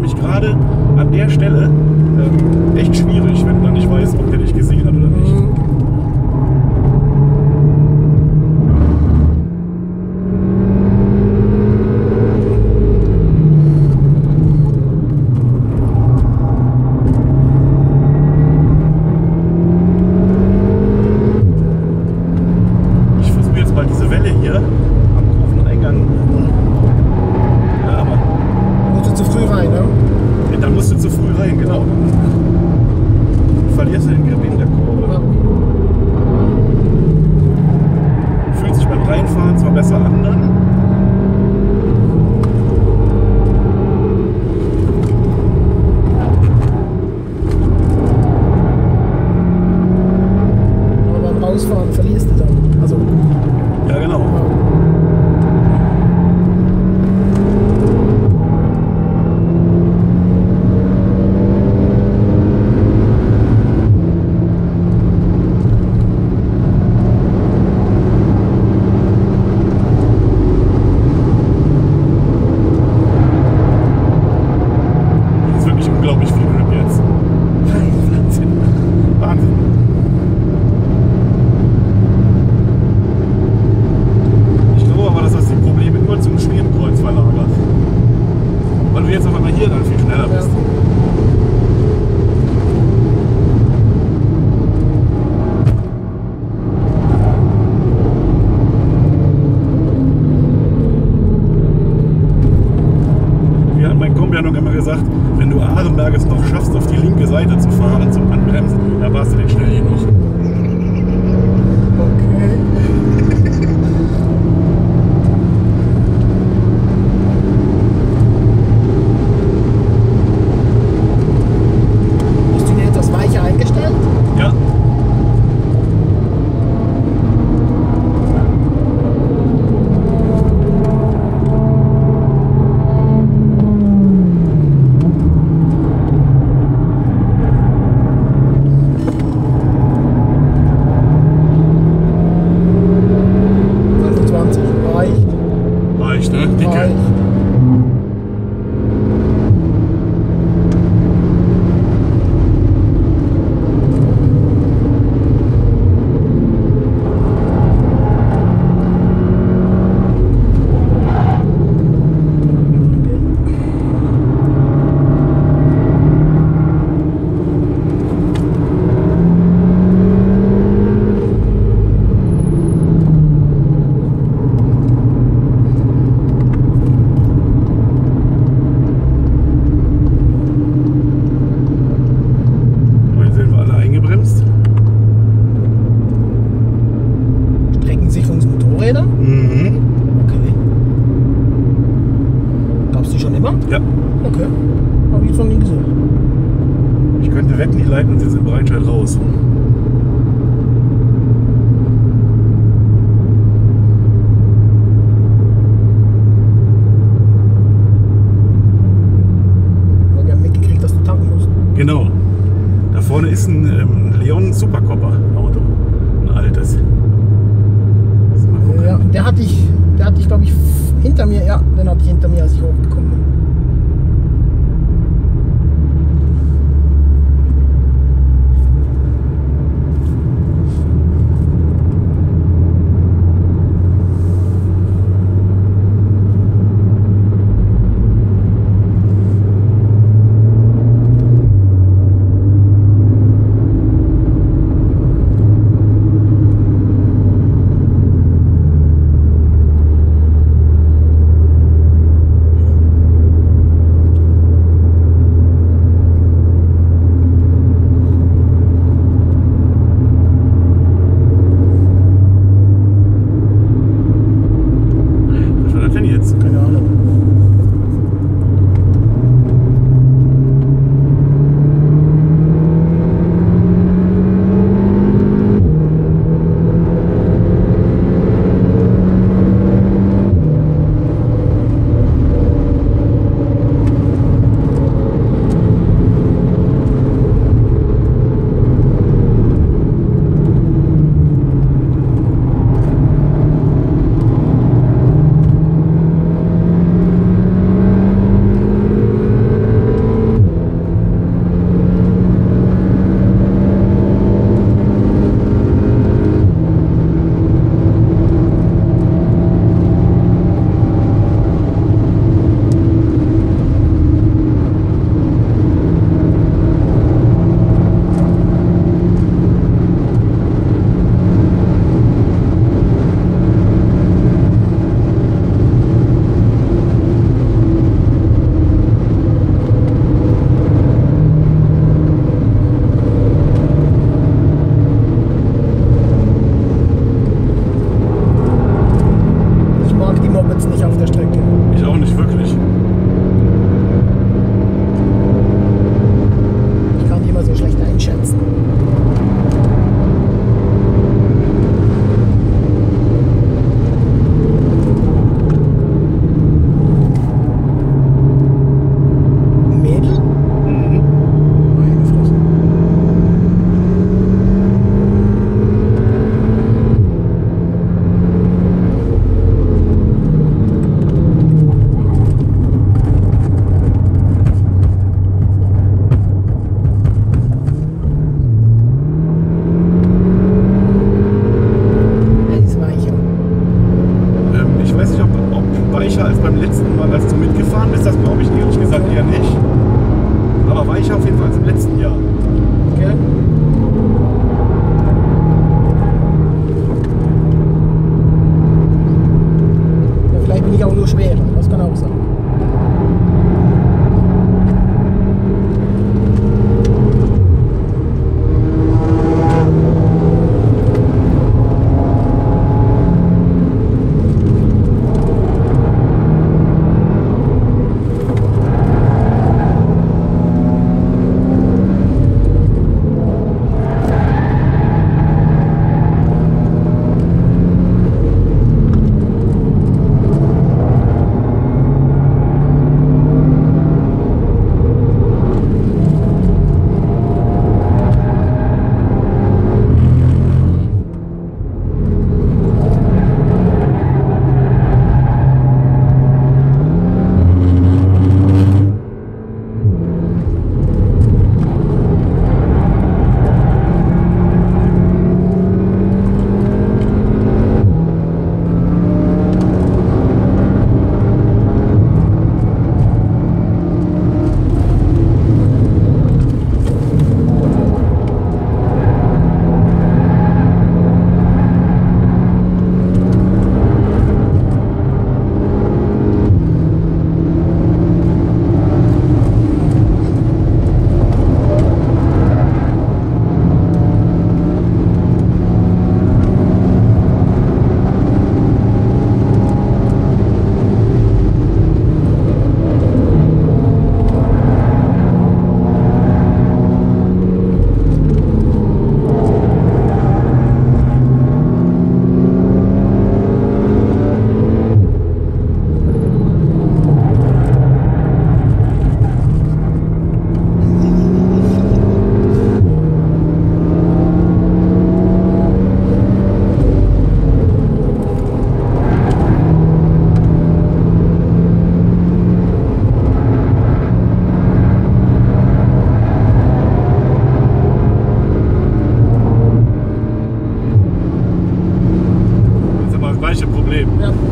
nämlich gerade an der Stelle ähm, echt schwierig, wenn du dann nicht weißt, ob der dich gesehen hat oder nicht. Mhm. Ich versuche jetzt mal diese Welle hier am Kurveneingang. Ja, aber Musst du zu früh rein, ne? ja, da musst du zu früh rein, genau. Du verlierst den Grip in der Kurve. Ja. Fühlt sich beim Reinfahren zwar besser an dann. Rausfahren verlierst du dann. Also, Ja, genau. Schneller bist. Mir hat mein Kombi ja noch immer gesagt, wenn du Ahrenberg es noch schaffst, auf die linke Seite zu fahren zum Anbremsen, da warst du nicht schnell genug. Mhm. Okay. Gab's die schon immer? Ja. Okay. Habe ich jetzt noch nie gesehen. Ich könnte wetten, die leiten uns jetzt in Breitscheid raus. Weil wir haben mitgekriegt, dass du tanken musst. Genau. Da vorne ist ein ähm, Leon Supercopper